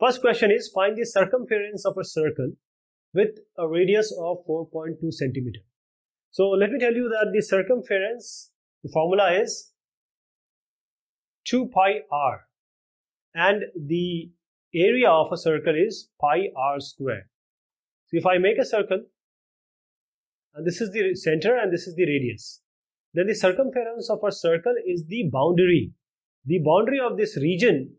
First question is find the circumference of a circle with a radius of 4.2 centimeter. So let me tell you that the circumference, the formula is 2 pi r and the area of a circle is pi r square. So if I make a circle and this is the center and this is the radius, then the circumference of a circle is the boundary. The boundary of this region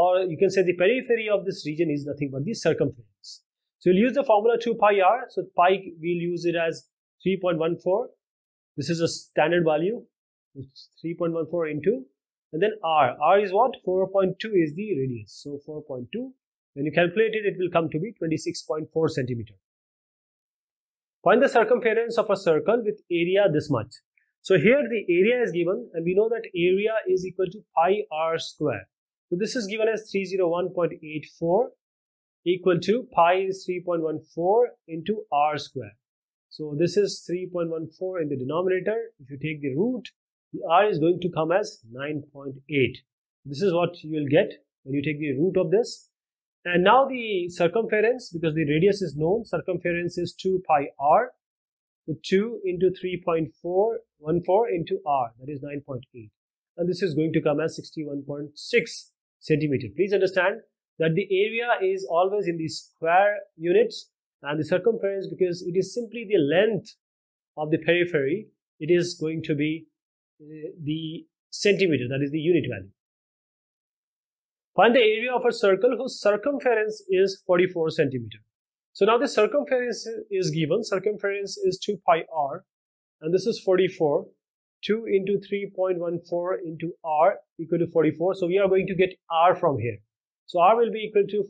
or you can say the periphery of this region is nothing but the circumference. So we'll use the formula 2 pi r. So pi we'll use it as 3.14. This is a standard value. 3.14 into and then r. r is what? 4.2 is the radius. So 4.2. When you calculate it, it will come to be 26.4 centimeter. Find the circumference of a circle with area this much. So here the area is given and we know that area is equal to pi r square. So this is given as 301.84 equal to pi is 3.14 into r square. So this is 3.14 in the denominator. If you take the root, the r is going to come as 9.8. This is what you will get when you take the root of this. And now the circumference, because the radius is known, circumference is 2 pi r. So 2 into 3.414 into r, that is 9.8. And this is going to come as 61.6 centimeter. Please understand that the area is always in the square units and the circumference because it is simply the length of the periphery it is going to be uh, the centimeter that is the unit value. Find the area of a circle whose circumference is 44 centimeter. So now the circumference is given. Circumference is 2 pi r and this is 44 2 into 3.14 into r equal to 44. So we are going to get r from here. So r will be equal to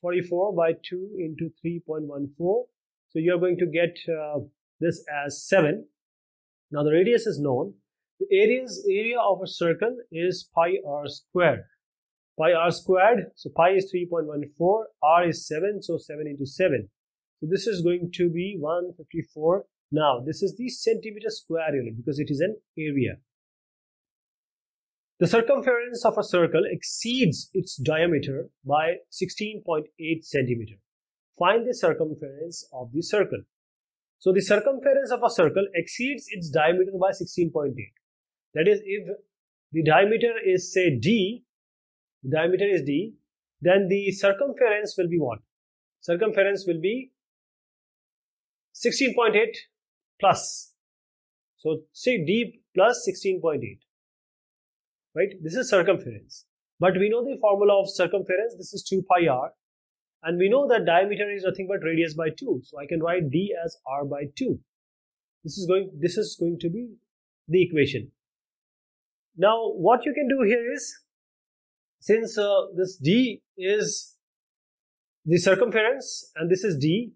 44 by 2 into 3.14. So you are going to get uh, this as 7. Now the radius is known. The area's area of a circle is pi r squared. Pi r squared, so pi is 3.14, r is 7, so 7 into 7. So this is going to be 154 now, this is the centimeter square unit because it is an area. The circumference of a circle exceeds its diameter by 16.8 centimeter. Find the circumference of the circle. So the circumference of a circle exceeds its diameter by 16.8. That is, if the diameter is say d, the diameter is d, then the circumference will be what? Circumference will be 16.8 plus. So say d plus 16.8, right? This is circumference. But we know the formula of circumference, this is 2 pi r. And we know that diameter is nothing but radius by 2. So I can write d as r by 2. This is going, this is going to be the equation. Now what you can do here is, since uh, this d is the circumference and this is d,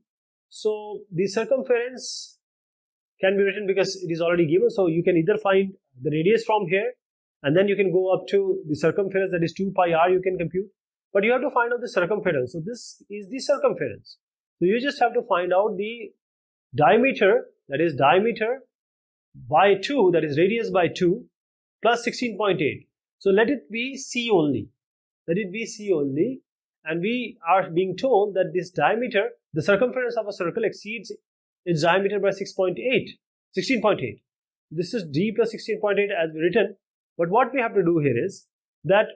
so the circumference can be written because it is already given. So you can either find the radius from here and then you can go up to the circumference that is 2 pi r you can compute. But you have to find out the circumference. So this is the circumference. So you just have to find out the diameter that is diameter by 2 that is radius by 2 plus 16.8. So let it be c only. Let it be c only and we are being told that this diameter the circumference of a circle exceeds its diameter by 6.8, 16.8. This is d plus 16.8 as written. But what we have to do here is that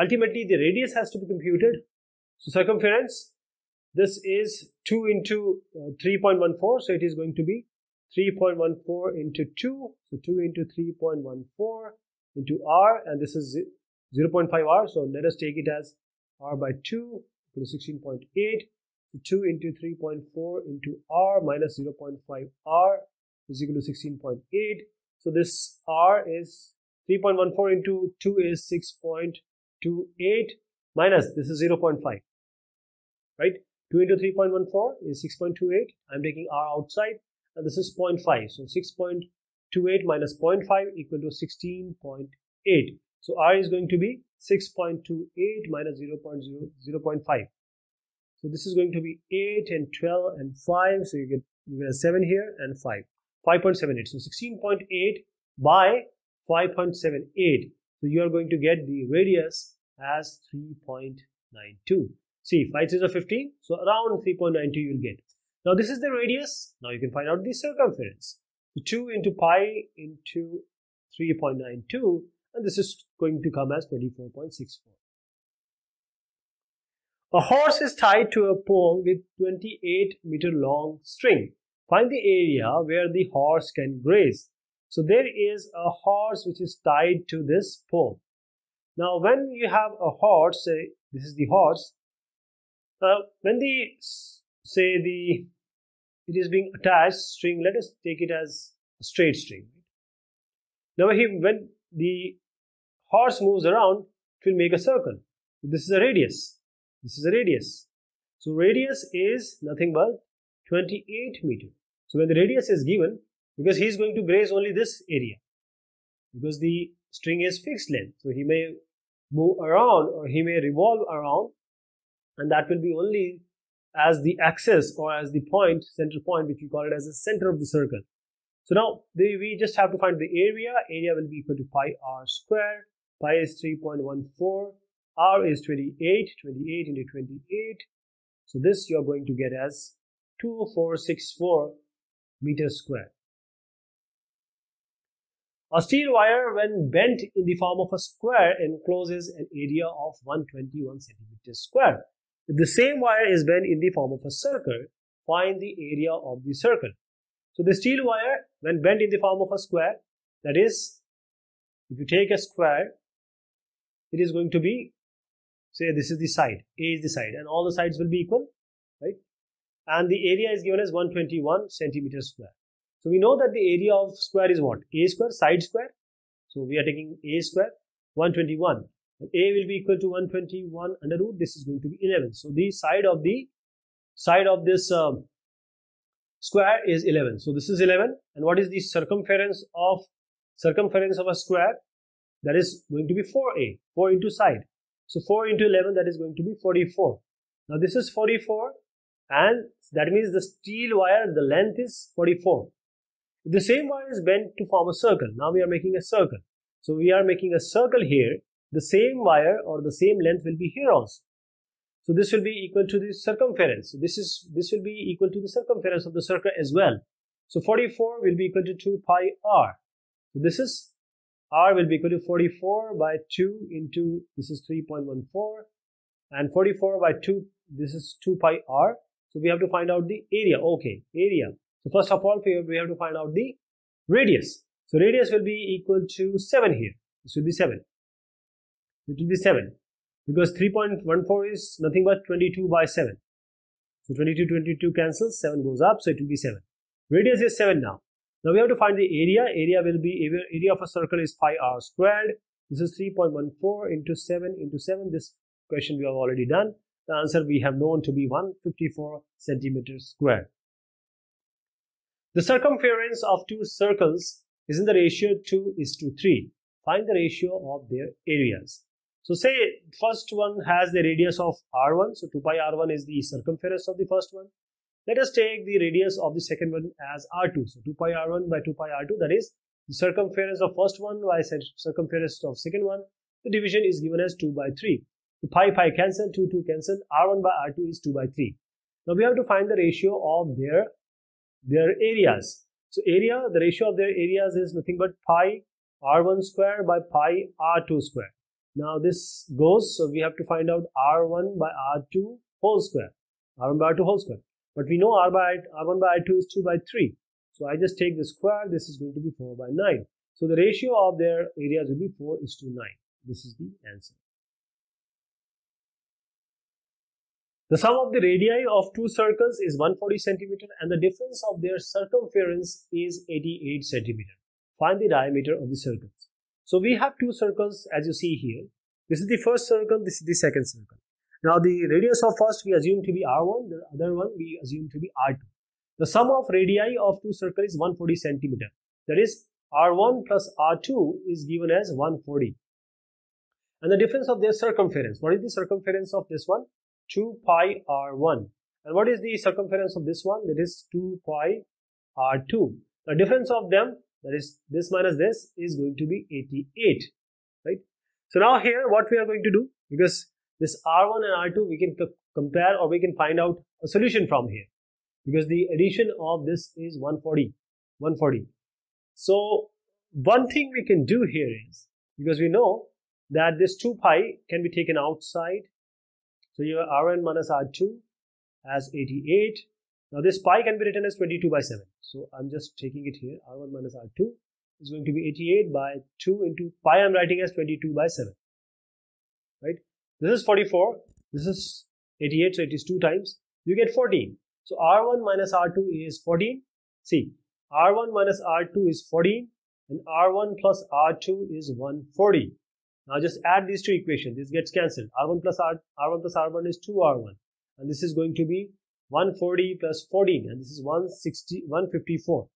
ultimately the radius has to be computed. So circumference, this is 2 into uh, 3.14. So it is going to be 3.14 into 2. So 2 into 3.14 into r and this is 0.5 r. So let us take it as r by 2 to 16.8 2 into 3.4 into r minus 0.5 r is equal to 16.8. So this r is 3.14 into 2 is 6.28 minus this is 0.5. Right? 2 into 3.14 is 6.28. I'm taking r outside and this is 0.5. So 6.28 minus 0.5 equal to 16.8. So r is going to be 6.28 minus 0, 0, 0.5. So this is going to be 8 and 12 and 5. So you get you get a 7 here and 5. 5.78. So 16.8 by 5.78. So you are going to get the radius as 3.92. See, 5 is a 15, so around 3.92 you will get. Now this is the radius. Now you can find out the circumference. So 2 into pi into 3.92 and this is going to come as 24.64. A horse is tied to a pole with 28 meter long string. Find the area where the horse can graze. So there is a horse which is tied to this pole. Now when you have a horse, say this is the horse, uh, when the say the it is being attached string, let us take it as a straight string. Now when the horse moves around, it will make a circle. This is a radius. This is a radius. So radius is nothing but 28 meter. So when the radius is given, because he is going to graze only this area, because the string is fixed length, so he may move around or he may revolve around, and that will be only as the axis or as the point, center point, which we call it as the center of the circle. So now the, we just have to find the area. Area will be equal to pi r square. Pi is 3.14. R is 28. 28 into 28. So this you are going to get as 2464 meters square. A steel wire, when bent in the form of a square, encloses an area of 121 centimeters square. If the same wire is bent in the form of a circle, find the area of the circle. So the steel wire, when bent in the form of a square, that is, if you take a square, it is going to be, say this is the side, A is the side, and all the sides will be equal, right? And the area is given as 121 centimeters square. So we know that the area of square is what? A square, side square. So we are taking A square, 121. And A will be equal to 121 under root. This is going to be 11. So the side of the side of this um, square is 11. So this is 11. And what is the circumference of circumference of a square? That is going to be 4a, 4 into side. So 4 into 11, that is going to be 44. Now this is 44 and that means the steel wire, the length is 44. The same wire is bent to form a circle. Now we are making a circle. So we are making a circle here. The same wire or the same length will be here also. So this will be equal to the circumference. So this is this will be equal to the circumference of the circle as well. So 44 will be equal to 2 pi r. So this is r will be equal to 44 by 2 into this is 3.14 and 44 by 2 this is 2 pi r. So we have to find out the area. Okay, area. So first of all we have to find out the radius. So radius will be equal to 7 here. This will be 7. It will be 7 because 3.14 is nothing but 22 by 7. So 22, 22 cancels, 7 goes up, so it will be 7. Radius is 7 now. Now we have to find the area. Area will be, area of a circle is pi r squared. This is 3.14 into 7 into 7. This question we have already done. The answer we have known to be 154 centimeters squared. The circumference of two circles is in the ratio 2 is to 3. Find the ratio of their areas. So say first one has the radius of r1, so 2 pi r1 is the circumference of the first one. Let us take the radius of the second one as r2, so 2 pi r1 by 2 pi r2, that is the circumference of first one by circumference of second one. The division is given as 2 by 3. So pi pi cancel, 2 2 cancel, r1 by r2 is 2 by 3. Now we have to find the ratio of their, their areas. So area, the ratio of their areas is nothing but pi r1 square by pi r2 square. Now this goes, so we have to find out R1 by R2 whole square. R1 by R2 whole square. But we know R by R1 by R2 is 2 by 3. So I just take the square, this is going to be 4 by 9. So the ratio of their areas will be 4 is to 9. This is the answer. The sum of the radii of two circles is 140 centimeter and the difference of their circumference is 88 centimeter. Find the diameter of the circles. So we have two circles as you see here. This is the first circle, this is the second circle. Now the radius of first we assume to be R1, the other one we assume to be R2. The sum of radii of two circles is 140 centimeter. That is R1 plus R2 is given as 140. And the difference of their circumference. What is the circumference of this one? 2 pi R1. And what is the circumference of this one? That is 2 pi R2. The difference of them that is this minus this is going to be 88 right so now here what we are going to do because this R1 and R2 we can compare or we can find out a solution from here. Because the addition of this is 140 140 so one thing we can do here is because we know that this 2 pi can be taken outside. So your rn minus r2 as 88 now this pi can be written as 22 by 7 so i'm just taking it here. R1 minus r2 is going to be 88 by 2 into pi i'm writing as 22 by 7 right this is 44 this is 88 so it is 2 times you get 14 so R1 minus R2 is 14. See, R1 minus R2 is 14 and R1 plus R2 is 140. Now just add these two equations. This gets cancelled. R1 plus R, R1 plus R1 is 2R1 and this is going to be 140 plus 14 and this is 160, 154.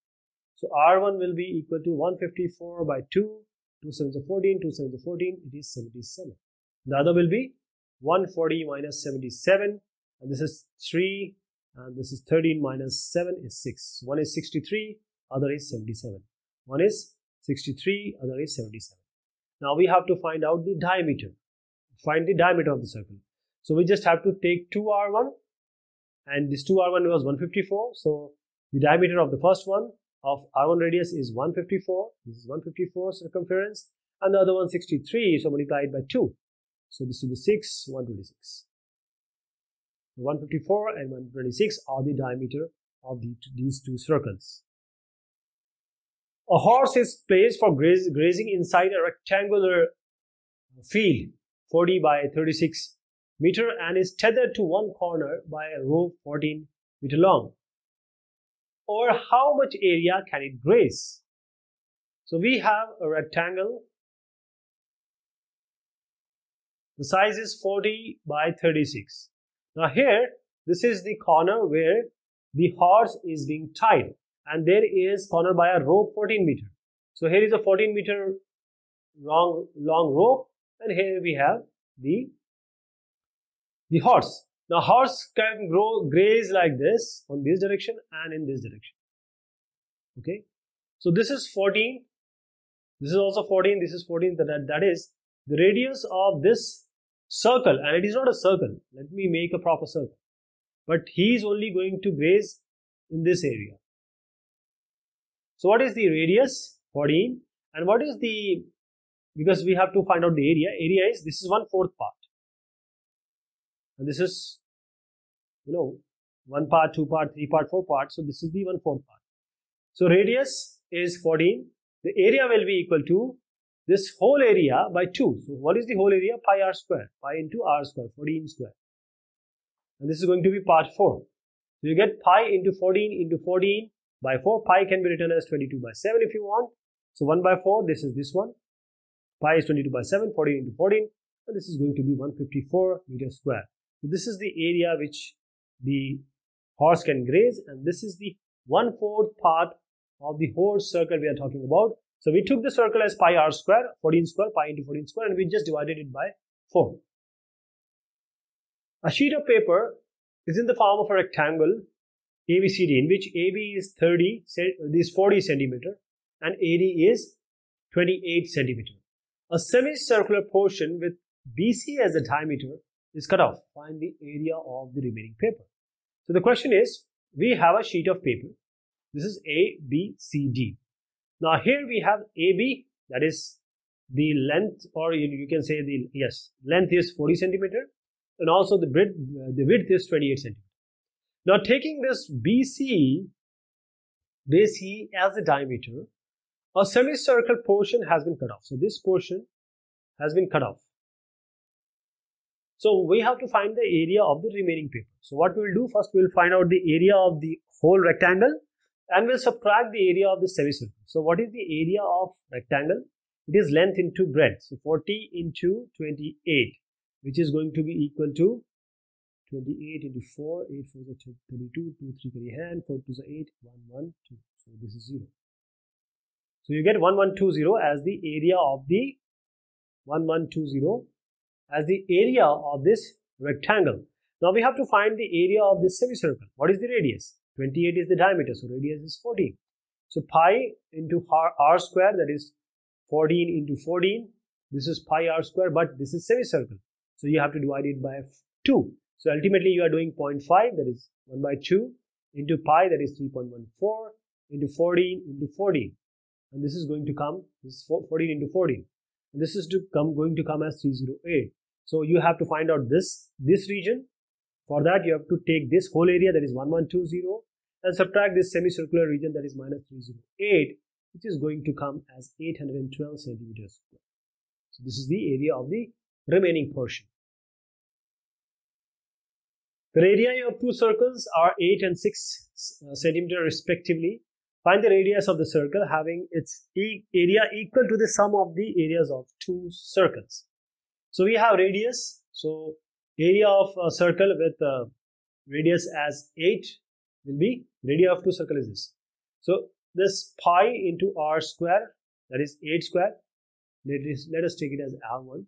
So R1 will be equal to 154 by 2. 2 7 is 14, 2 7 is 14, it is 77. The other will be 140 minus 77 and this is 3 and this is 13 minus 7 is 6 one is 63 other is 77 one is 63 other is 77 now we have to find out the diameter. Find the diameter of the circle. So we just have to take 2r1 and this 2r1 was 154 so the diameter of the first one of r1 radius is 154 this is 154 circumference and the other one 63 so multiply it by 2 so this will be 6 126 154 and 126 are the diameter of the, these two circles. A horse is placed for grazing inside a rectangular field 40 by 36 meter and is tethered to one corner by a rope 14 meter long. Or how much area can it graze? So we have a rectangle. The size is 40 by 36. Now here, this is the corner where the horse is being tied and there is corner by a rope 14 meter. So here is a 14 meter long, long rope and here we have the, the horse. Now horse can grow graze like this on this direction and in this direction. Okay. So this is 14. This is also 14. This is 14. That, that is the radius of this circle and it is not a circle. Let me make a proper circle. But he is only going to graze in this area. So what is the radius? 14 and what is the because we have to find out the area. Area is this is one fourth part. And this is you know one part two part three part four part. So this is the one fourth part. So radius is 14 the area will be equal to this whole area by 2. So what is the whole area? Pi r square. Pi into r square, 14 square. And this is going to be part 4. So you get pi into 14 into 14 by 4. Pi can be written as 22 by 7 if you want. So 1 by 4, this is this one. Pi is 22 by 7, 14 into 14. And this is going to be 154 meter square. So this is the area which the horse can graze. And this is the one-fourth part of the whole circle we are talking about. So we took the circle as pi r square, 14 square, pi into 14 square, and we just divided it by 4. A sheet of paper is in the form of a rectangle ABCD in which AB is 30, is 40 centimeter and AD is 28 centimeter. A semicircular portion with BC as the diameter is cut off. Find the area of the remaining paper. So the question is, we have a sheet of paper. This is A, B, C, D. Now here we have AB, that is the length, or you, can say the, yes, length is 40 centimeter, and also the width, the width is 28 centimeter. Now taking this BC, BC as the diameter, a semicircle portion has been cut off. So this portion has been cut off. So we have to find the area of the remaining paper. So what we will do first, we will find out the area of the whole rectangle and we'll subtract the area of the semicircle. So what is the area of rectangle? It is length into breadth. So 40 into 28, which is going to be equal to 28 into 4, 8 4 is 32, 2 3 carry hand, 4 2 is 8, 1 1 2. So this is 0. So you get 1120 as the area of the 1120 as the area of this rectangle. Now we have to find the area of this semicircle. What is the radius? 28 is the diameter, so radius is 14. So pi into r, r square, that is 14 into 14. This is pi r square, but this is semicircle. So you have to divide it by 2. So ultimately you are doing 0.5 that is 1 by 2 into pi that is 3.14 into 14 into 14 and this is going to come this is 14 into 14 and this is to come going to come as 308 so you have to find out this this region for that you have to take this whole area that is 1120 and subtract this semicircular region that is minus 308 which is going to come as 812 centimeters square so this is the area of the remaining portion the radii of two circles are 8 and 6 uh, centimeter respectively. Find the radius of the circle having its area equal to the sum of the areas of two circles. So we have radius. So area of a circle with uh, radius as 8 will be radius of two circle is this. So this pi into r square that is 8 square. Let us, let us take it as r1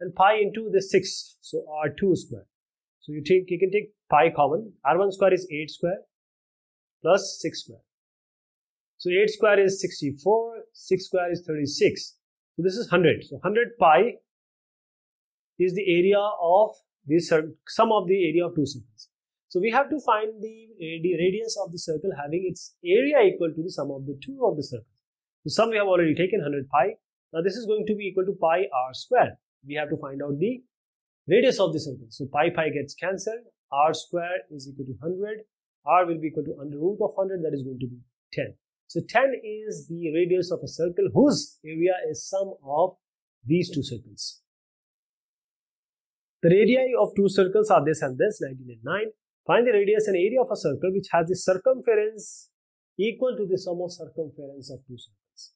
and pi into the 6 so r2 square so you take you can take pi common. R1 square is 8 square plus 6 square. So 8 square is 64, 6 square is 36. So this is 100. So 100 pi is the area of this sum of the area of two circles. So we have to find the, eh, the radius of the circle having its area equal to the sum of the two of the circles. So sum we have already taken 100 pi. Now this is going to be equal to pi r square. We have to find out the radius of the circle. So pi pi gets cancelled. r square is equal to 100. r will be equal to under root of 100 that is going to be 10. So 10 is the radius of a circle whose area is sum of these two circles. The radii of two circles are this and this 19 and 9. Find the radius and area of a circle which has the circumference equal to the sum of circumference of two circles.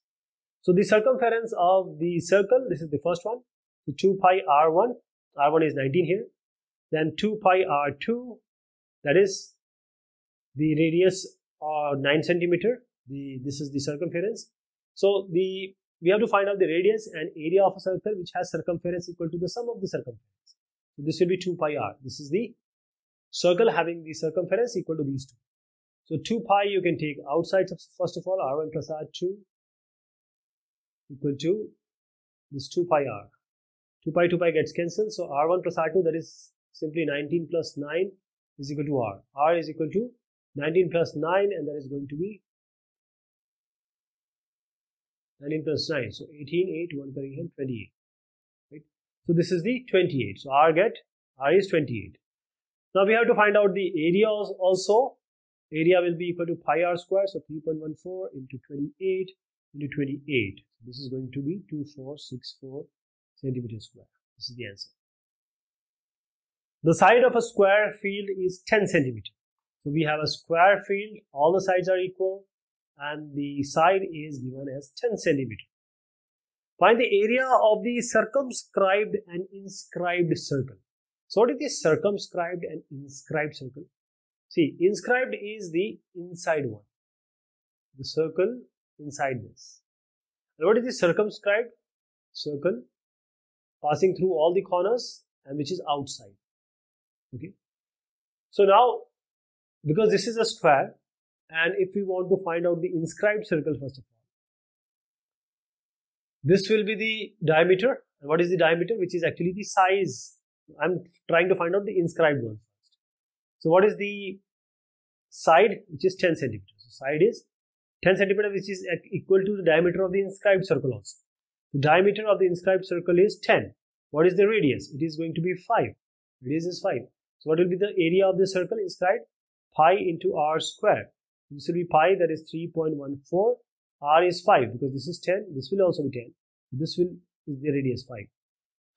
So the circumference of the circle, this is the first one, so 2 pi r1 r1 is 19 here. Then 2 pi r2 that is the radius or 9 centimeter the this is the circumference. So the we have to find out the radius and area of a circle which has circumference equal to the sum of the circumference. So this will be 2 pi r this is the circle having the circumference equal to these two so 2 pi you can take outside first of all r1 plus r2 equal to this 2 pi r 2 pi 2 pi gets cancelled. So r1 plus r2 that is simply 19 plus 9 is equal to r. r is equal to 19 plus 9 and that is going to be 19 plus 9. So 18, 8, 1 carrying hand 28. Right? So this is the 28. So r get r is 28. Now we have to find out the area also. Area will be equal to pi r square. So 3.14 into 28 into 28. So this is going to be 2464 centimeter square. This is the answer. The side of a square field is 10 centimeter. So we have a square field, all the sides are equal and the side is given as 10 centimeter. Find the area of the circumscribed and inscribed circle. So what is the circumscribed and inscribed circle? See, inscribed is the inside one. The circle inside this. And what is the circumscribed? Circle passing through all the corners and which is outside. Okay. So now, because this is a square, and if we want to find out the inscribed circle first of all, this will be the diameter. And what is the diameter? Which is actually the size. I'm trying to find out the inscribed one first. So what is the side? Which is 10 centimeters. So side is 10 centimeter, which is equal to the diameter of the inscribed circle also. The diameter of the inscribed circle is 10. What is the radius? It is going to be 5. Radius is 5. So what will be the area of the circle inscribed? Pi into r square. This will be pi that is 3.14. r is 5 because this is 10. This will also be 10. This will is the radius 5.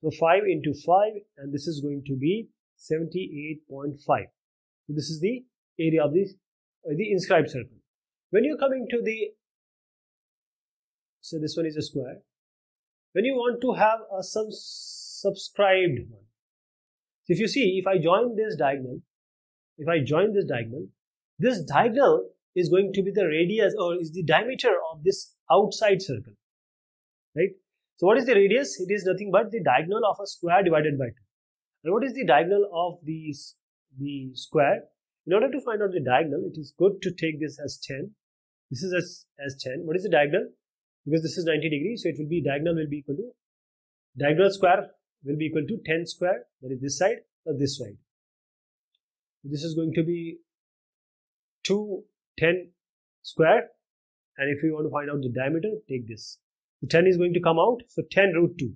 So 5 into 5 and this is going to be 78.5. So this is the area of this uh, the inscribed circle. When you're coming to the so this one is a square when you want to have a circumscribed one. So if you see, if I join this diagonal, if I join this diagonal, this diagonal is going to be the radius or is the diameter of this outside circle, right? So what is the radius? It is nothing but the diagonal of a square divided by 2. And what is the diagonal of the, the square? In order to find out the diagonal, it is good to take this as 10. This is as, as 10. What is the diagonal? because this is 90 degrees so it will be diagonal will be equal to diagonal square will be equal to 10 square, that is this side or this side. This is going to be 2 10 square and if you want to find out the diameter, take this. So 10 is going to come out, so 10 root 2.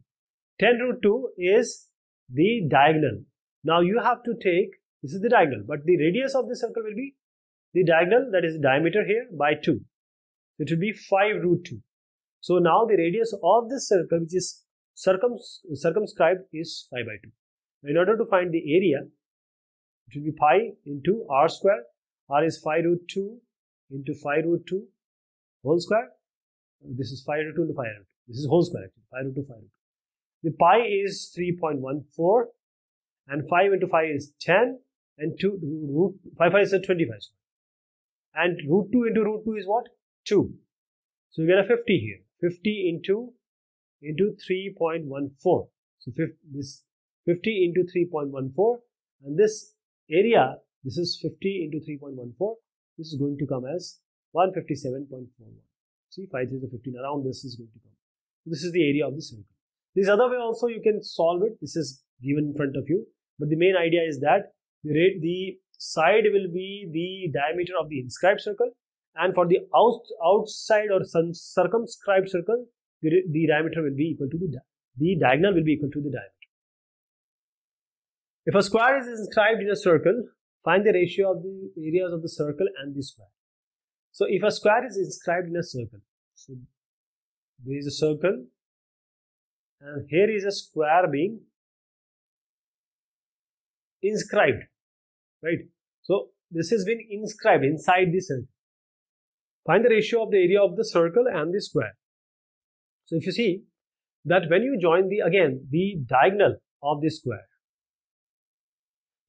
10 root 2 is the diagonal. Now you have to take, this is the diagonal, but the radius of the circle will be the diagonal, that is the diameter here, by 2. It will be 5 root 2. So now the radius of this circle, which is circum, circumscribed, is 5 by 2. In order to find the area, it will be pi into r square. r is 5 root 2 into 5 root 2 whole square. This is 5 root 2 into 5 root 2. This is whole square actually, 5 root 2, 5 root 2. The pi is 3.14 and 5 into 5 is 10 and 2 root 5, 5 is 25. And root 2 into root 2 is what? 2. So we get a 50 here. 50 into into 3.14. So 50, this 50 into 3.14 and this area, this is 50 into 3.14. This is going to come as 157.41. See, 5 is the 15 around this is going to come. This is the area of the circle. This other way also you can solve it. This is given in front of you. But the main idea is that the, rate, the side will be the diameter of the inscribed circle and for the out, outside or circumscribed circle, the, the diameter will be equal to the, the diagonal will be equal to the diameter. If a square is inscribed in a circle, find the ratio of the areas of the circle and the square. So if a square is inscribed in a circle, so there is a circle and here is a square being inscribed, right? So this has been inscribed inside the circle. Find the ratio of the area of the circle and the square. So if you see that when you join the again the diagonal of the square,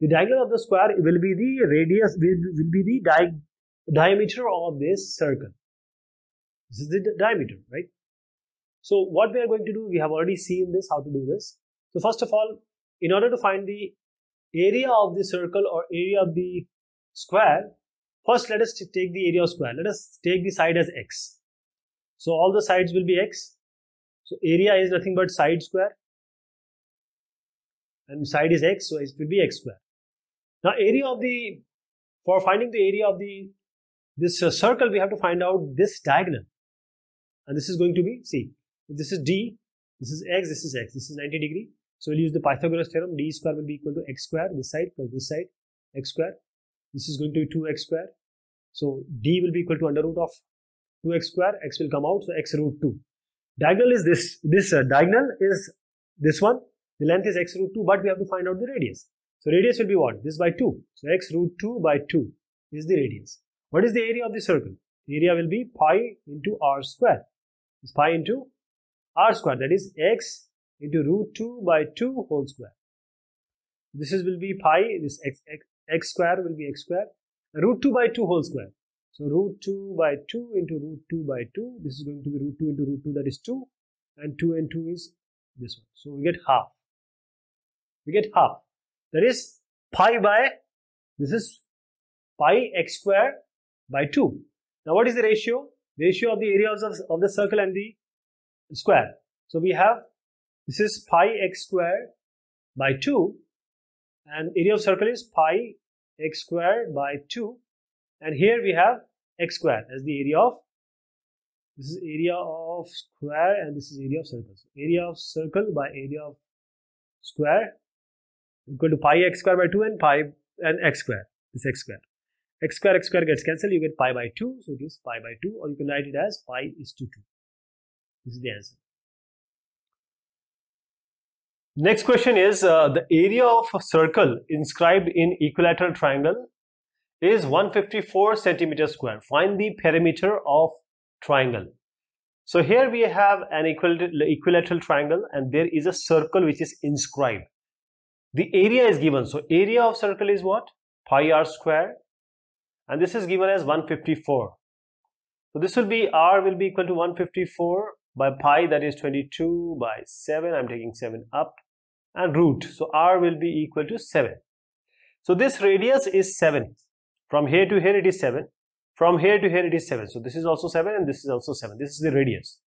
the diagonal of the square will be the radius will, will be the di diameter of this circle. This is the diameter, right? So what we are going to do, we have already seen this, how to do this. So first of all, in order to find the area of the circle or area of the square, first let us take the area of square. Let us take the side as x. So all the sides will be x. So area is nothing but side square. And side is x, so it will be x square. Now area of the, for finding the area of the this uh, circle, we have to find out this diagonal. And this is going to be, see, this is d, this is x, this is x, this is 90 degree. So we'll use the Pythagoras theorem, d square will be equal to x square, this side plus this side, x square. This is going to be 2x square. So d will be equal to under root of 2x square, x will come out, so x root 2. Diagonal is this, this uh, diagonal is this one, the length is x root 2, but we have to find out the radius. So radius will be what? This by 2. So x root 2 by 2 is the radius. What is the area of the circle? The area will be pi into r square. It's pi into r square, that is x into root 2 by 2 whole square. This is will be pi, this x, x, x square will be x square, root 2 by 2 whole square. So root 2 by 2 into root 2 by 2, this is going to be root 2 into root 2, that is 2, and 2 and 2 is this one. So we get half. We get half. That is pi by, this is pi x square by 2. Now what is the ratio? The ratio of the areas of, of the circle and the square. So we have this is pi x square by 2 and area of circle is pi x square by 2 and here we have x square as the area of this is area of square and this is area of circle. So area of circle by area of square equal to pi x square by 2 and pi and x square this x square x square x square gets cancelled you get pi by 2 so it is pi by 2 or you can write it as pi is to 2 this is the answer. Next question is uh, the area of a circle inscribed in equilateral triangle is 154 centimeter square. Find the perimeter of triangle. So here we have an equilateral triangle and there is a circle which is inscribed. The area is given. So area of circle is what? Pi r square and this is given as 154 so this will be r will be equal to 154 by pi that is 22 by 7 i'm taking 7 up. And root. So r will be equal to 7 so this radius is 7 from here to here it is 7 from here to here it is 7 so this is also 7 and this is also 7 this is the radius.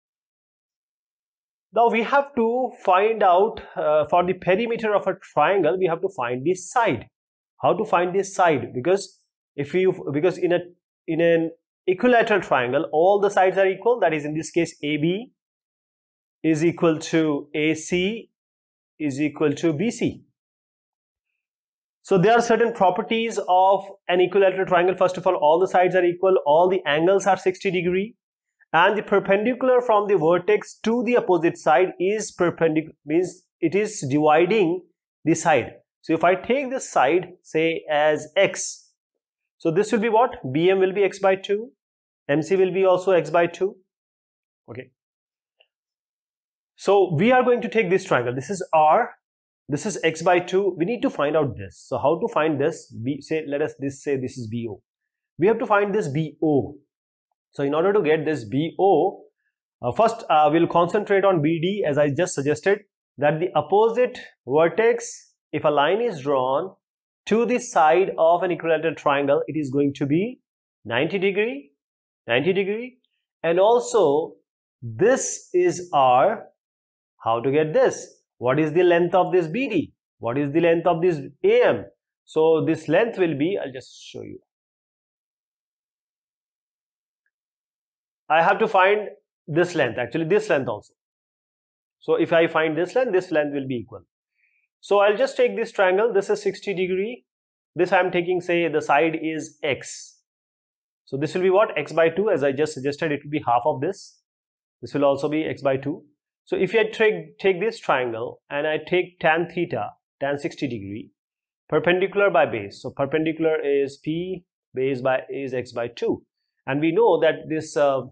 Now we have to find out uh, for the perimeter of a triangle, we have to find the side. How to find this side? Because if you because in a in an equilateral triangle, all the sides are equal. That is in this case, AB is equal to AC is equal to BC. So there are certain properties of an equilateral triangle. First of all, all the sides are equal, all the angles are 60 degree and the perpendicular from the vertex to the opposite side is perpendicular means it is dividing the side. So if I take this side say as x, so this will be what? BM will be x by 2, MC will be also x by 2. Okay. So we are going to take this triangle. This is R this is x by 2 we need to find out this so how to find this b say let us this say this is bo we have to find this bo so in order to get this bo uh, first uh, we'll concentrate on bd as i just suggested that the opposite vertex if a line is drawn to the side of an equilateral triangle it is going to be 90 degree 90 degree and also this is r how to get this what is the length of this BD? What is the length of this AM? So this length will be, I'll just show you. I have to find this length, actually this length also. So if I find this length, this length will be equal. So I'll just take this triangle, this is 60 degree. This I'm taking, say the side is X. So this will be what? X by 2 as I just suggested, it will be half of this. This will also be X by 2. So if I take, take this triangle and I take tan theta, tan 60 degree, perpendicular by base. So perpendicular is P, base by is x by 2. And we know that this uh,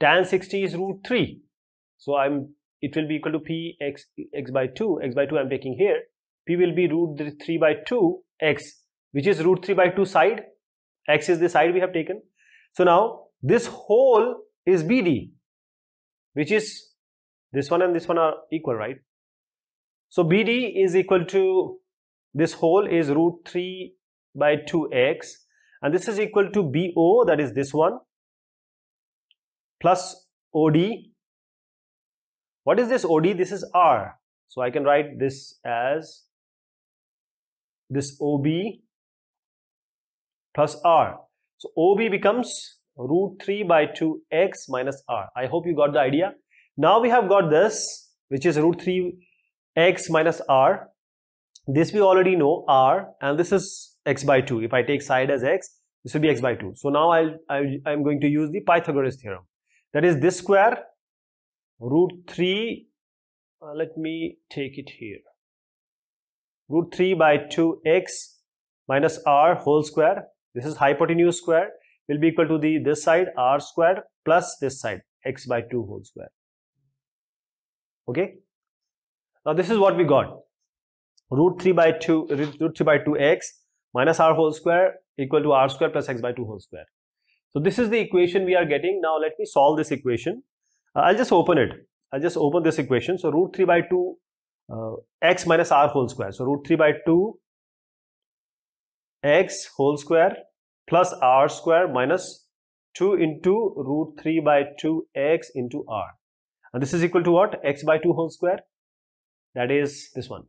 tan 60 is root 3. So I'm it will be equal to P x, x by 2. x by 2 I'm taking here. P will be root 3 by 2 x which is root 3 by 2 side. x is the side we have taken. So now this whole is BD which is this one and this one are equal, right? So BD is equal to this whole is root 3 by 2x and this is equal to BO that is this one plus OD. What is this OD? This is R. So I can write this as this OB plus R. So OB becomes root 3 by 2x minus R. I hope you got the idea. Now we have got this, which is root 3x minus r. This we already know r, and this is x by 2. If I take side as x, this will be x by 2. So now I'll, I'll I'm going to use the Pythagoras theorem. That is this square root 3. Uh, let me take it here. Root 3 by 2x minus r whole square. This is hypotenuse square will be equal to the this side r square plus this side x by 2 whole square okay now this is what we got root 3 by 2 root 3 by 2x minus r whole square equal to r square plus x by 2 whole square so this is the equation we are getting now let me solve this equation i'll just open it. I'll just open this equation. So root 3 by 2 uh, x minus r whole square. So root 3 by 2 x whole square plus r square minus 2 into root 3 by 2 x into r. And this is equal to what? x by 2 whole square. That is this one.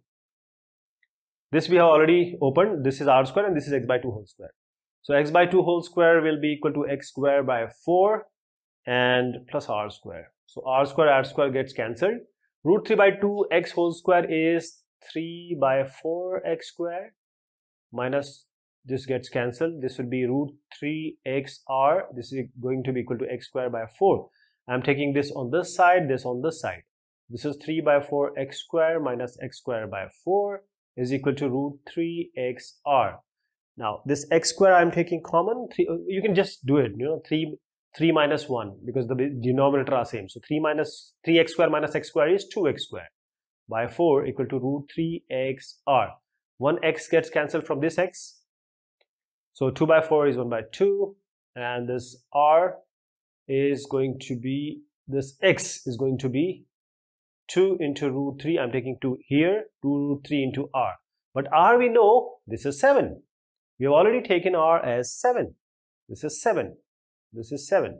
This we have already opened. This is r square and this is x by 2 whole square. So x by 2 whole square will be equal to x square by 4 and plus r square so r square r square gets cancelled root 3 by 2 x whole square is 3 by 4 x square minus this gets cancelled this will be root 3 x r this is going to be equal to x square by 4 I'm taking this on this side, this on this side. This is 3 by 4 x square minus x square by 4 is equal to root 3 xr. Now this x square I'm taking common, three, uh, you can just do it, you know, 3, 3 minus 1 because the denominator are same. So 3 minus 3x square minus x square is 2x square by 4 equal to root 3 xr. 1 x gets cancelled from this x. So 2 by 4 is 1 by 2 and this r is going to be this x is going to be 2 into root 3 i'm taking 2 here 2 root 3 into r but r we know this is 7 we have already taken r as 7 this is 7 this is 7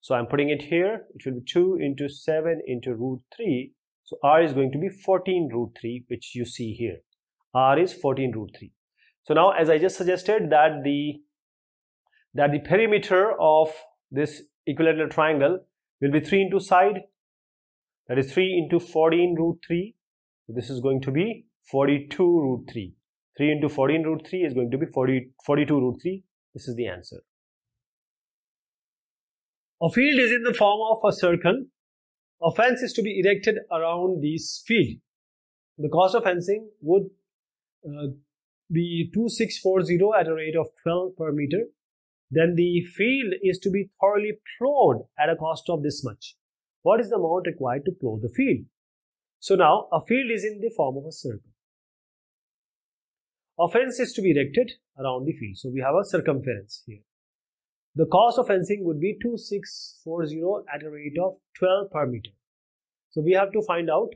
So I'm putting it here. It will be 2 into 7 into root 3. So r is going to be 14 root 3, which you see here. r is 14 root 3. So now, as I just suggested, that the that the perimeter of this equilateral triangle will be 3 into side. That is 3 into 14 root 3. So this is going to be 42 root 3. 3 into 14 root 3 is going to be 40, 42 root 3. This is the answer. A field is in the form of a circle. A fence is to be erected around this field. The cost of fencing would uh, be 2640 at a rate of 12 per meter. Then the field is to be thoroughly plowed at a cost of this much. What is the amount required to plow the field? So now a field is in the form of a circle. A fence is to be erected around the field. So we have a circumference here. The cost of fencing would be 2640 at a rate of 12 per meter. So we have to find out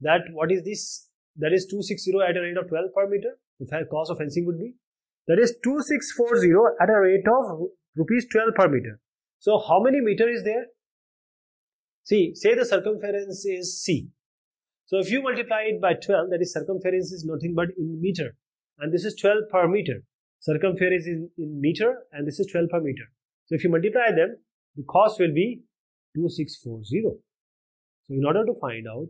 that what is this that is 260 at a rate of 12 per meter. The cost of fencing would be that is 2640 at a rate of rupees 12 per meter. So how many meter is there? See, say the circumference is C. So if you multiply it by 12, that is circumference is nothing but in meter and this is 12 per meter circumference is in meter and this is 12 per meter. So if you multiply them, the cost will be 2640. So in order to find out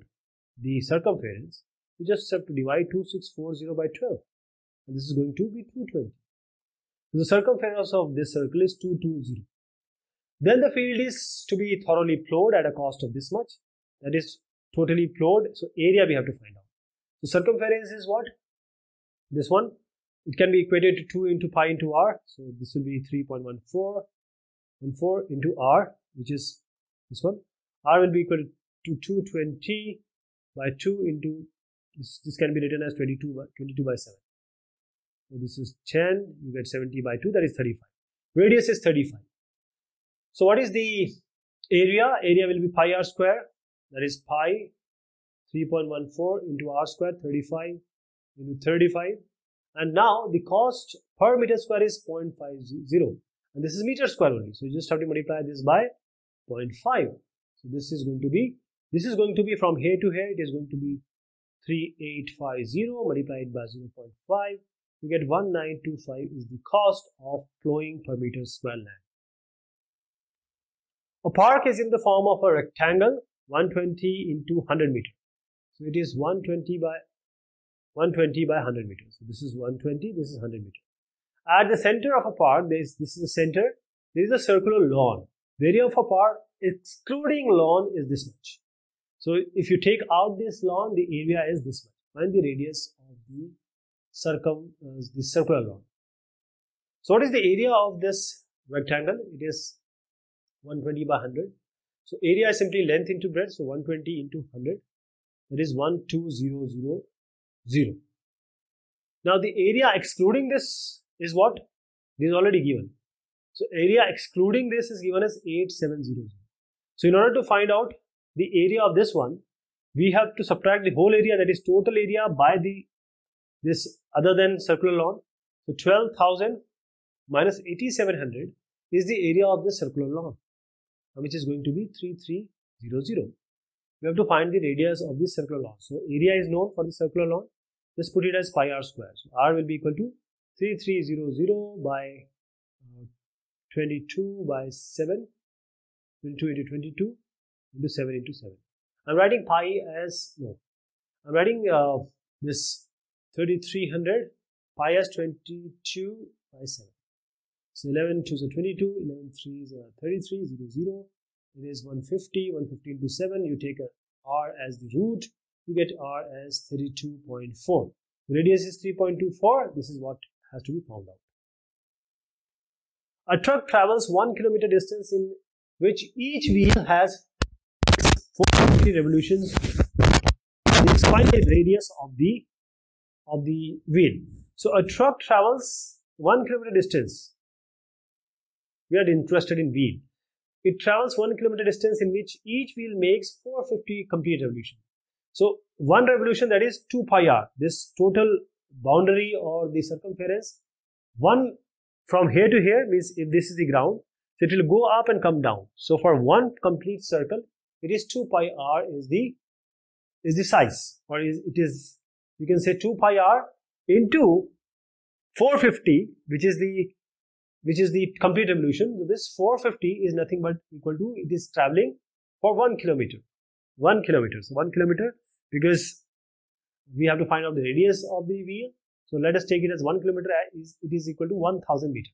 the circumference, you just have to divide 2640 by 12 and this is going to be 220. So the circumference of this circle is 220. Then the field is to be thoroughly plowed at a cost of this much. That is totally plowed. So area we have to find out. So circumference is what? This one it can be equated to 2 into pi into r. So this will be 3.14 14 into r, which is this one. r will be equal to 220 by 2 into this, this can be written as 22 by, 22 by 7. So this is 10, you get 70 by 2, that is 35. Radius is 35. So what is the area? Area will be pi r square, that is pi 3.14 into r square, 35 into 35 and now the cost per meter square is 0.50 and this is meter square only. So you just have to multiply this by 0.5 so this is going to be this is going to be from here to here it is going to be 3850 multiplied by 0.5 you get 1925 is the cost of plowing per meter square land. A park is in the form of a rectangle 120 into 100 meter. So it is 120 by 120 by 100 meters. So this is 120, this is 100 meters. At the center of a park, there is, this is the center, there is a circular lawn. The area of a park, excluding lawn, is this much. So if you take out this lawn, the area is this much. Find the radius of the circum, uh, the circular lawn. So what is the area of this rectangle? It is 120 by 100. So area is simply length into breadth. So 120 into 100. That is 1200 0. Now the area excluding this is what? It is already given. So area excluding this is given as 8700. So in order to find out the area of this one, we have to subtract the whole area that is total area by the this other than circular lawn. So 12,000 minus 8700 is the area of the circular lawn which is going to be 3300 we have to find the radius of this circular lawn. So area is known for the circular lawn. Just put it as pi r square. So r will be equal to 3300 by uh, 22 by 7 into into 22 into 7 into 7. I'm writing pi as no. I'm writing uh, this 3300 pi as 22 by 7. So 11 2 is 22, 11 3 is 33, 0 0. It is 150, 115 to 7. You take r as the root, you get r as 32.4. Radius is 3.24. This is what has to be found out. A truck travels 1 kilometer distance in which each wheel has 450 revolutions the expanded radius of the of the wheel. So a truck travels 1 kilometer distance. We are interested in wheel. It travels 1 kilometer distance in which each wheel makes 450 complete revolutions. So one revolution that is 2 pi r, this total boundary or the circumference, one from here to here means if this is the ground, So it will go up and come down. So for one complete circle, it is 2 pi r is the is the size or is it is you can say 2 pi r into 450 which is the which is the complete revolution. So this 450 is nothing but equal to it is traveling for one kilometer. One kilometer. So one kilometer because we have to find out the radius of the wheel. So let us take it as one kilometer is it is equal to 1000 meter.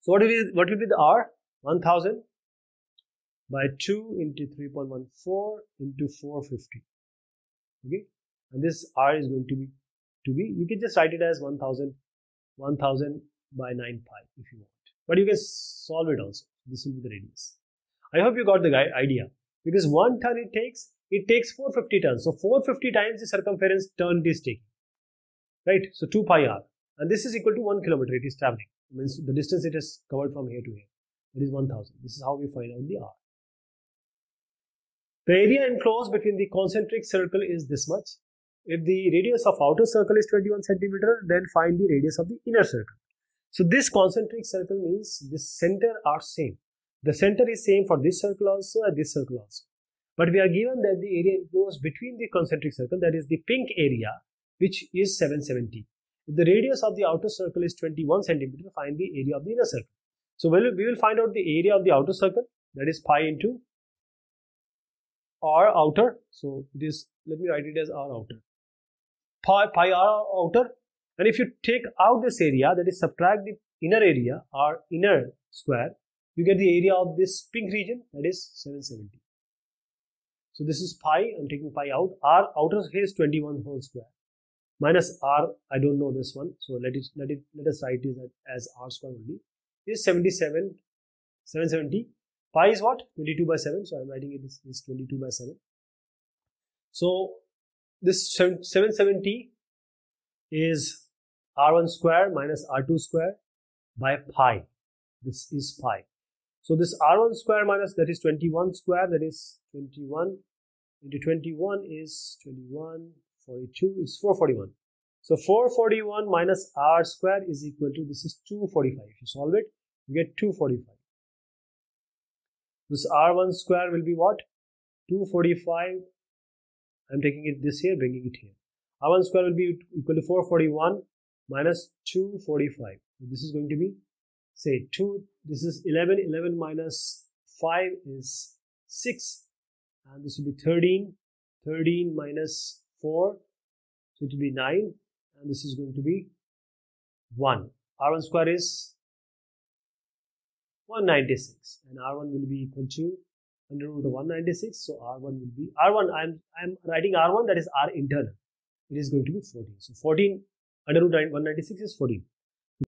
So what will be what will be the R? 1000 by 2 into 3.14 into 450. Okay, and this R is going to be to be you can just write it as 1000 1000 by 9 pi if you want, but you can solve it also. This will be the radius. I hope you got the idea because one turn it takes it takes 450 turns. So 450 times the circumference turn it is taking. Right? So 2 pi r. And this is equal to 1 kilometer it is traveling. Means the distance it has covered from here to here. It is 1000. This is how we find out the r. The area enclosed between the concentric circle is this much. If the radius of outer circle is 21 centimeter, then find the radius of the inner circle. So this concentric circle means the center are same. The center is same for this circle also and this circle also. But we are given that the area enclosed between the concentric circle, that is the pink area, which is 770. If the radius of the outer circle is 21 centimeter, find the area of the inner circle. So we will find out the area of the outer circle, that is pi into r outer. So it is, let me write it as r outer. Pi, pi r outer. And if you take out this area, that is subtract the inner area, or inner square, you get the area of this pink region, that is 770. So this is pi, I'm taking pi out. R outer is 21 whole square. Minus R, I don't know this one. So let it let it let us write it as R square only. Is 77, 770. Pi is what? 22 by 7. So I'm writing it is, is 22 by 7. So this 770 is R1 square minus R2 square by pi. This is pi. So this R1 square minus that is 21 square that is 21 into 21 is 21, 42 is 441. So 441 minus r square is equal to, this is 245. If you solve it, you get 245. This r1 square will be what? 245. I'm taking it this here, bringing it here. r1 square will be equal to 441 minus 245. This is going to be, say, 2, this is 11, 11 minus 5 is 6 and this will be 13 13 minus 4 so it will be 9 and this is going to be 1 r1 square is 196 and r1 will be equal to under root of 196 so r1 will be r1 i'm i'm writing r1 that is r internal. It is going to be 14 so 14 under root 196 is 14